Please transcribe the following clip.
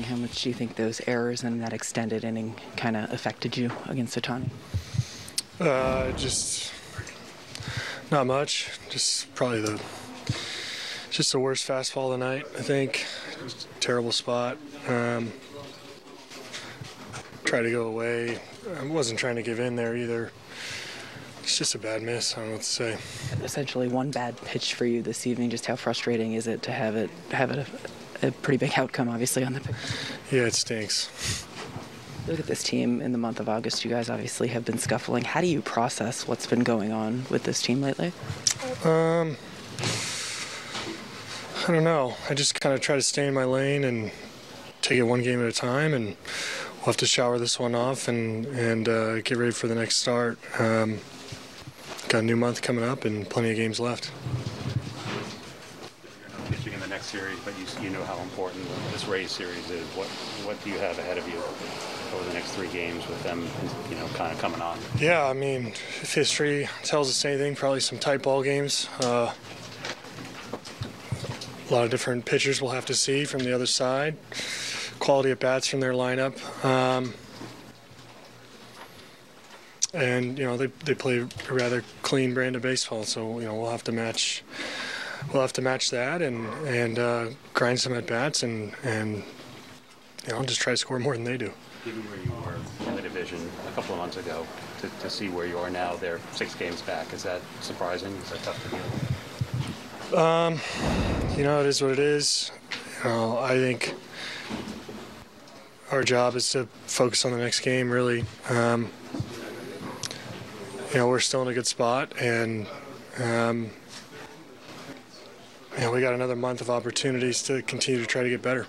How much do you think those errors and that extended inning kind of affected you against Ohtani? Uh, just not much. Just probably the just the worst fastball of the night. I think terrible spot. Um, tried to go away. I wasn't trying to give in there either. It's just a bad miss. I don't know what to say. Essentially, one bad pitch for you this evening. Just how frustrating is it to have it have it a, pretty big outcome, obviously on the? Yeah, it stinks. Look at this team in the month of August. You guys obviously have been scuffling. How do you process what's been going on with this team lately? Um, I don't know. I just kind of try to stay in my lane and take it one game at a time, and we'll have to shower this one off and and uh, get ready for the next start. Um, got a new month coming up and plenty of games left. Series, but you, you know how important this Rays series is. What what do you have ahead of you over the next three games with them, you know, kind of coming on? Yeah, I mean, if history tells us anything, probably some tight ball games. Uh, a lot of different pitchers we'll have to see from the other side. Quality at bats from their lineup. Um, and you know they, they play a rather clean brand of baseball, so you know we'll have to match we'll have to match that and and uh, grind some at bats and and you know just try to score more than they do. Given where you were in the division a couple of months ago, to, to see where you are now, they're six games back. Is that surprising? Is that tough to deal with? Um, you know, it is what it is. You know, I think our job is to focus on the next game, really. Um, you know, we're still in a good spot, and um, know, we got another month of opportunities to continue to try to get better.